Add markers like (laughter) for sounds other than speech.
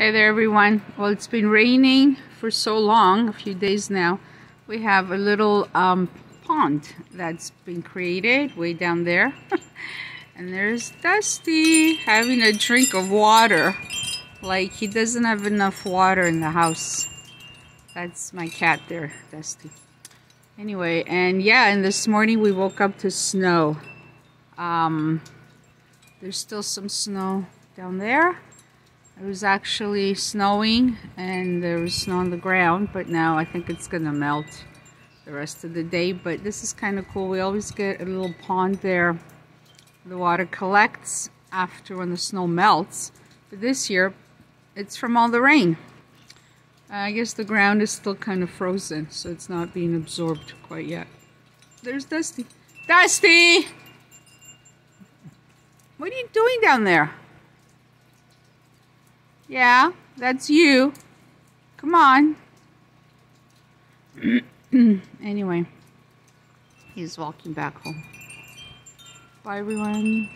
Hey there everyone. Well, it's been raining for so long, a few days now. We have a little um, pond that's been created way down there. (laughs) and there's Dusty having a drink of water. Like he doesn't have enough water in the house. That's my cat there, Dusty. Anyway, and yeah, and this morning we woke up to snow. Um, there's still some snow down there it was actually snowing and there was snow on the ground, but now I think it's gonna melt the rest of the day. But this is kind of cool. We always get a little pond there. The water collects after when the snow melts. But this year, it's from all the rain. I guess the ground is still kind of frozen, so it's not being absorbed quite yet. There's Dusty. Dusty! What are you doing down there? Yeah, that's you. Come on. (clears throat) anyway, he's walking back home. Bye, everyone.